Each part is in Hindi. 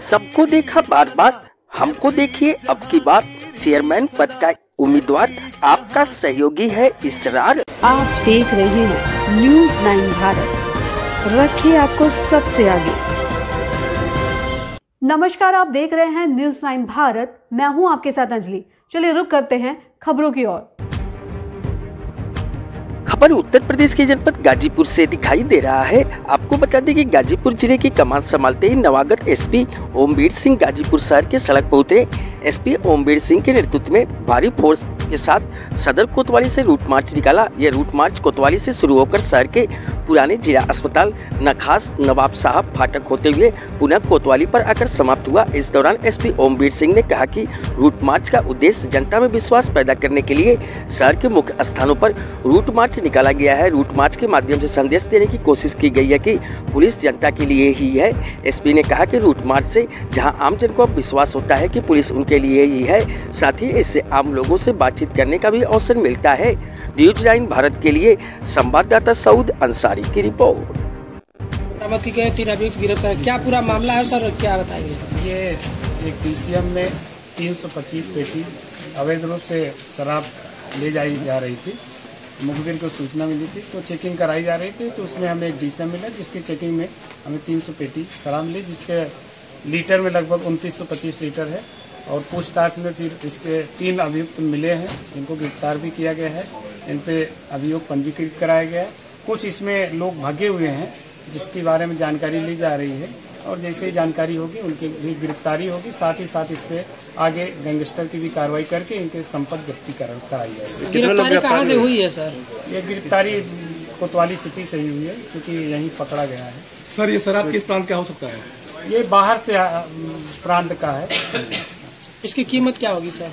सबको देखा बार बार हमको देखिए अब की बार चेयरमैन पद का उम्मीदवार आपका सहयोगी है, इसरार। आप देख रहे हैं न्यूज़ नाइन भारत रखिए आपको सबसे आगे। नमस्कार, आप देख रहे हैं न्यूज़ नाइन भारत मैं हूँ आपके साथ अंजलि। चलिए रुक करते हैं खबरों की ओर। खबर उत्तर प्रदेश के जनपद गाजीपुर से दिखाई दे रहा है। आपको बता दें कि गाजीपुर ज़िले की कमान संभालते ही नवागत एसपी ओमवीर सिंह गाजीपुर शहर के सड़क पहुँचे एसपी ओमवीर सिंह के नेतृत्व में भारी फोर्स के साथ सदर कोतवाली से रूट मार्च निकाला। यह रूट मार्च कोतवाली से शुरू होकर शहर के पुराने जिला अस्पताल नखास नवाब साहब फाटक होते हुए पुनः कोतवाली पर आकर समाप्त हुआ। इस दौरान एसपी ओमवीर सिंह ने कहा कि रूट मार्च का उद्देश्य जनता में विश्वास पैदा करने के लिए शहर के मुख्य स्थानों पर रूट मार्च निकाला गया है। रूट मार्च के माध्यम से संदेश देने की कोशिश की गई है कि पुलिस जनता के लिए ही है। एसपी ने कहा कि रूट मार्च से जहाँ आम जन को विश्वास होता है कि पुलिस उनके लिए ही है, साथ ही इससे आम लोगों से बातचीत करने का भी अवसर मिलता है। न्यूज़ लाइन भारत के लिए, संवाददाता सऊद अंसारी। की रिपोर्ट। बरामदगी के तीन अभियुक्त गिरफ़्तार क्या। पूरा मामला है सर? क्या बताएँगे? ये एक पीसीएम में 325 पेटी अवैध रूप से शराब ले जाई जा रही थी। मुखबिर को सूचना मिली थी तो चेकिंग कराई जा रही थी तो उसमें हमें एक डीसीएम मिला जिसकी चेकिंग में हमें 300 पेटी शराब मिली जिसके लीटर में लगभग 2925 लीटर है। और पूछताछ में फिर इसके तीन अभियुक्त मिले हैं इनको गिरफ़्तार भी किया गया है। इन पे अभियोग पंजीकृत कराया गया है। कुछ इसमें लोग भागे हुए हैं जिसके बारे में जानकारी ली जा रही है। और जैसे ही जानकारी होगी उनकी भी गिरफ्तारी होगी। साथ ही साथ इस पे आगे गैंगस्टर की भी कार्रवाई करके इनके संपर्क जब्ती कराई जाएगी। गिरफ्तारी कहाँ से हुई है सर? ये गिरफ्तारी कोतवाली सिटी से ही हुई है क्योंकि यहीं पकड़ा गया है। सर ये शराब किस प्रांत का हो सकता है? ये बाहर से प्रांत का है। इसकी कीमत क्या होगी सर?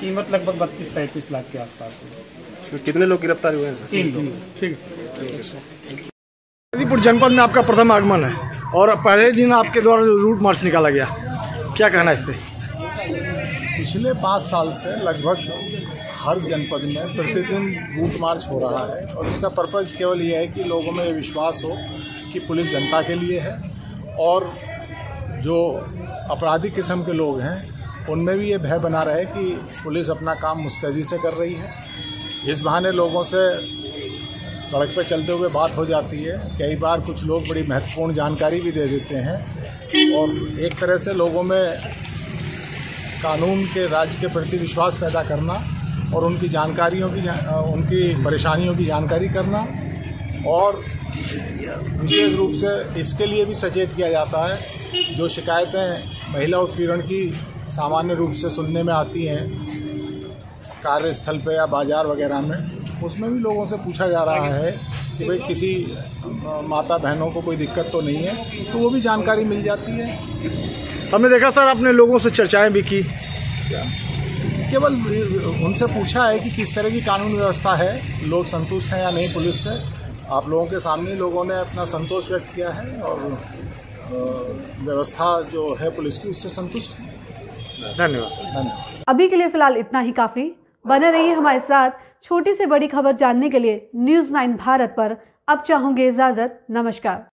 कीमत लगभग बत्तीस तैंतीस लाख के आसपास है। इसमें कितने लोग गिरफ़्तार हुए हैं सर? तीन लोग। ठीक है सर। गाजीपुर जनपद में आपका प्रथम आगमन है और पहले दिन आपके द्वारा रूट मार्च निकाला गया क्या कहना है इस पे? पिछले पाँच साल से लगभग हर जनपद में प्रतिदिन रूट मार्च हो रहा है और इसका पर्पज केवल ये है कि लोगों में विश्वास हो कि पुलिस जनता के लिए है और जो अपराधी किस्म के लोग हैं उनमें भी ये भय बना रहे कि पुलिस अपना काम मुस्तैदी से कर रही है। इस बहाने लोगों से सड़क पर चलते हुए बात हो जाती है। कई बार कुछ लोग बड़ी महत्वपूर्ण जानकारी भी दे देते हैं और एक तरह से लोगों में कानून के, राज्य के प्रति विश्वास पैदा करना और उनकी जानकारियों की जा- उनकी परेशानियों की जानकारी करना और विशेष रूप से इसके लिए भी सचेत किया जाता है। जो शिकायतें महिला उत्पीड़न की सामान्य रूप से सुनने में आती हैं कार्यस्थल पे या बाज़ार वगैरह में उसमें भी लोगों से पूछा जा रहा है कि भाई किसी माता बहनों को कोई दिक्कत तो नहीं है तो वो भी जानकारी मिल जाती है। हमने देखा सर आपने लोगों से चर्चाएँ भी की। केवल उनसे पूछा है कि किस तरह की कानून व्यवस्था है लोग संतुष्ट हैं या नहीं पुलिस से। आप लोगों के सामने लोगों ने अपना संतोष व्यक्त किया है और व्यवस्था जो है पुलिस की उससे संतुष्ट है। धन्यवाद अभी के लिए फ़िलहाल इतना ही काफ़ी। बने रहिए हमारे साथ छोटी से बड़ी खबर जानने के लिए न्यूज़ नाइन भारत पर। अब चाहूँगे इजाज़त। नमस्कार।